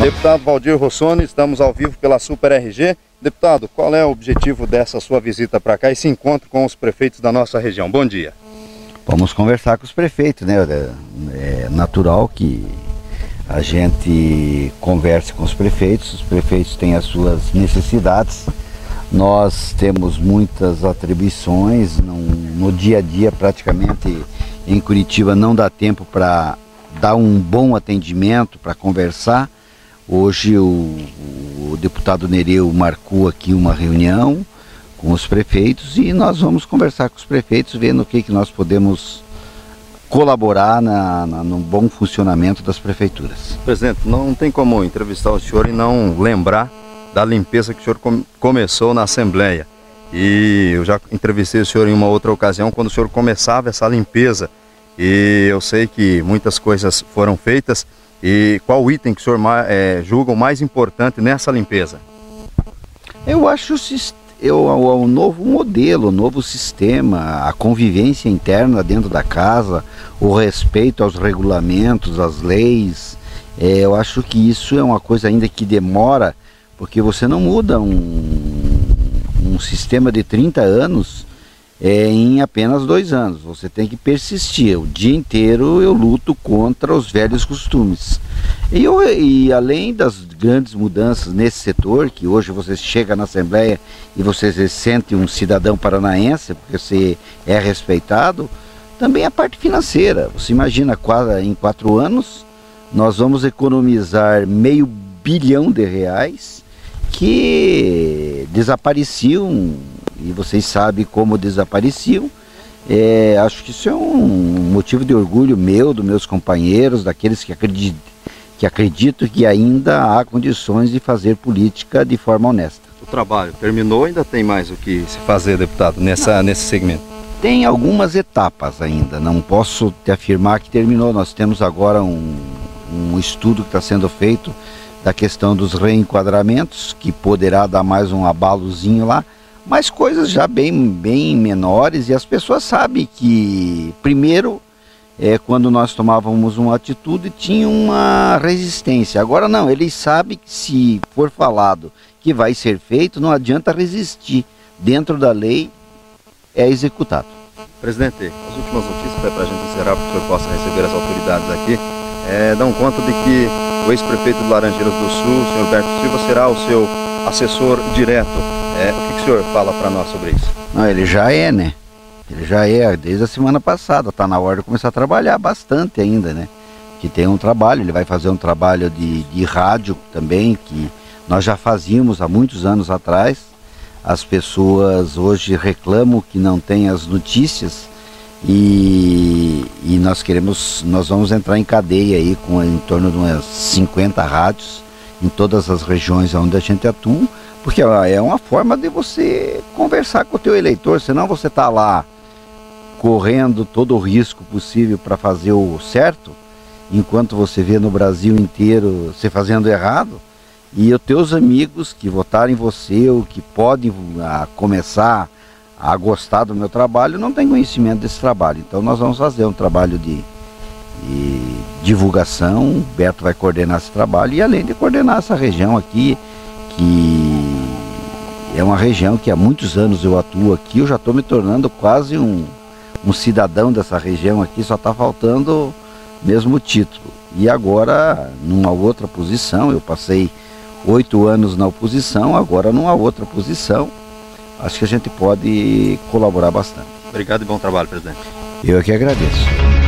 Deputado Valdir Rossoni, estamos ao vivo pela Super RG. Deputado, qual é o objetivo dessa sua visita para cá e se encontro com os prefeitos da nossa região? Bom dia. Vamos conversar com os prefeitos, né? É natural que a gente converse com os prefeitos, os prefeitos têm as suas necessidades. Nós temos muitas atribuições, no, no dia a dia praticamente em Curitiba não dá tempo para dar um bom atendimento, para conversar. Hoje o, o, deputado Nereu marcou aqui uma reunião com os prefeitos e nós vamos conversar com os prefeitos, vendo o que, que nós podemos colaborar na, na, no bom funcionamento das prefeituras. Presidente, não tem como entrevistar o senhor e não lembrar da limpeza que o senhor com, começou na Assembleia. E eu já entrevistei o senhor em uma outra ocasião quando o senhor começava essa limpeza. E eu sei que muitas coisas foram feitas. E qual item que o senhor é, julga o mais importante nessa limpeza? Eu acho eu, o, novo modelo, o novo sistema, a convivência interna dentro da casa, o respeito aos regulamentos, às leis. É, eu acho que isso é uma coisa ainda que demora, porque você não muda um, um sistema de 30 anos é, em apenas dois anos. Você tem que persistir. O dia inteiro eu luto contra os velhos costumes. E, eu, e além das grandes mudanças nesse setor, que hoje você chega na Assembleia e você se sente um cidadão paranaense, porque você é respeitado, também a parte financeira. Você imagina, em quatro anos, nós vamos economizar meio bilhão de reais que desapareciam, e vocês sabem como desapareciam. É, acho que isso é um motivo de orgulho meu, dos meus companheiros, daqueles que acreditam, que acredito que ainda há condições de fazer política de forma honesta. O trabalho terminou ainda tem mais o que se fazer, deputado, nessa, nesse segmento? Tem algumas etapas ainda, não posso te afirmar que terminou. Nós temos agora um, um estudo que está sendo feito da questão dos reenquadramentos, que poderá dar mais um abalozinho lá, mas coisas já bem, bem menores e as pessoas sabem que, primeiro, é, quando nós tomávamos uma atitude, tinha uma resistência. Agora não, eles sabem que se for falado que vai ser feito, não adianta resistir. Dentro da lei é executado. Presidente, as últimas notícias para a gente encerrar, para que o senhor possa receber as autoridades aqui, é, dão conta de que o ex-prefeito de Laranjeiras do Sul, o senhor Berto Silva, será o seu assessor direto. É, o que, que o senhor fala para nós sobre isso? Não, ele já é, né? Ele já é desde a semana passada, está na hora de começar a trabalhar bastante ainda, né? Que tem um trabalho, ele vai fazer um trabalho de, de rádio também, que nós já fazíamos há muitos anos atrás. As pessoas hoje reclamam que não tem as notícias e, e, nós queremos, nós vamos entrar em cadeia aí com em torno de umas 50 rádios em todas as regiões onde a gente atua, porque é uma forma de você conversar com o teu eleitor, senão você está lá correndo todo o risco possível para fazer o certo, enquanto você vê no Brasil inteiro você fazendo errado, e os teus amigos que votaram em você ou que podem ah, começar a gostar do meu trabalho não tem conhecimento desse trabalho. Então nós vamos fazer um trabalho de, de divulgação, o Beto vai coordenar esse trabalho e além de coordenar essa região aqui, que é uma região que há muitos anos eu atuo aqui, eu já estou me tornando quase um, um cidadão dessa região aqui, só está faltando mesmo o título. E agora, numa outra posição, eu passei oito anos na oposição, agora numa outra posição, acho que a gente pode colaborar bastante. Obrigado e bom trabalho, presidente. Eu que agradeço.